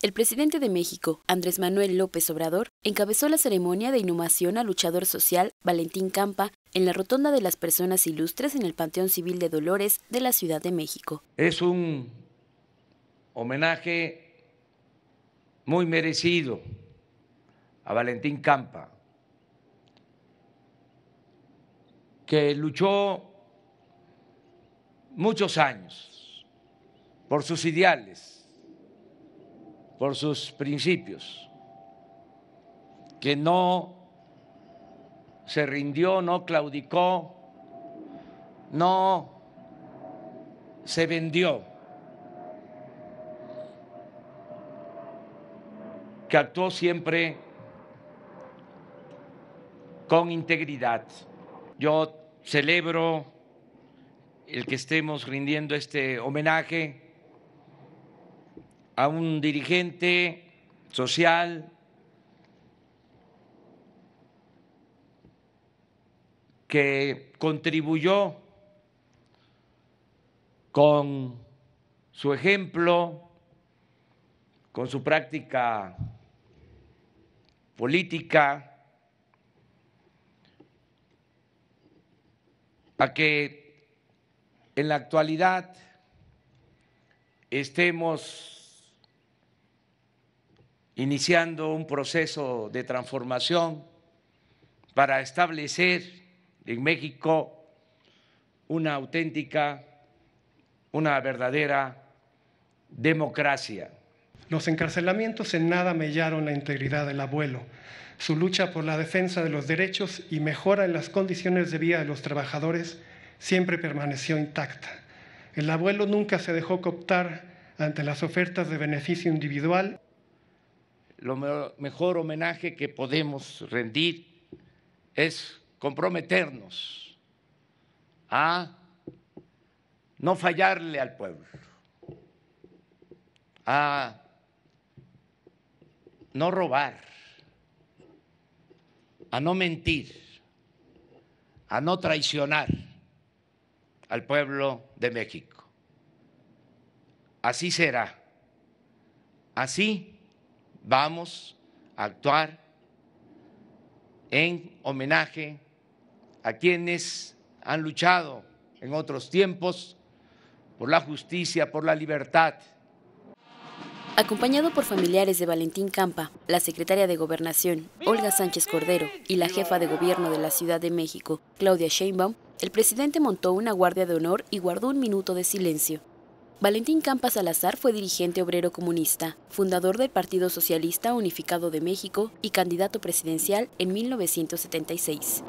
El presidente de México, Andrés Manuel López Obrador, encabezó la ceremonia de inhumación al luchador social Valentín Campa en la Rotonda de las Personas Ilustres en el Panteón Civil de Dolores de la Ciudad de México. Es un homenaje muy merecido a Valentín Campa, que luchó muchos años por sus ideales por sus principios, que no se rindió, no claudicó, no se vendió, que actuó siempre con integridad. Yo celebro el que estemos rindiendo este homenaje a un dirigente social que contribuyó con su ejemplo, con su práctica política, a que en la actualidad estemos iniciando un proceso de transformación para establecer en México una auténtica, una verdadera democracia. Los encarcelamientos en nada mellaron la integridad del abuelo. Su lucha por la defensa de los derechos y mejora en las condiciones de vida de los trabajadores siempre permaneció intacta. El abuelo nunca se dejó cooptar ante las ofertas de beneficio individual lo mejor homenaje que podemos rendir es comprometernos a no fallarle al pueblo, a no robar, a no mentir, a no traicionar al pueblo de México. Así será. Así vamos a actuar en homenaje a quienes han luchado en otros tiempos por la justicia, por la libertad. Acompañado por familiares de Valentín Campa, la secretaria de Gobernación, Olga Sánchez Cordero, y la jefa de gobierno de la Ciudad de México, Claudia Sheinbaum, el presidente montó una guardia de honor y guardó un minuto de silencio. Valentín Campa Salazar fue dirigente obrero comunista, fundador del Partido Socialista Unificado de México y candidato presidencial en 1976.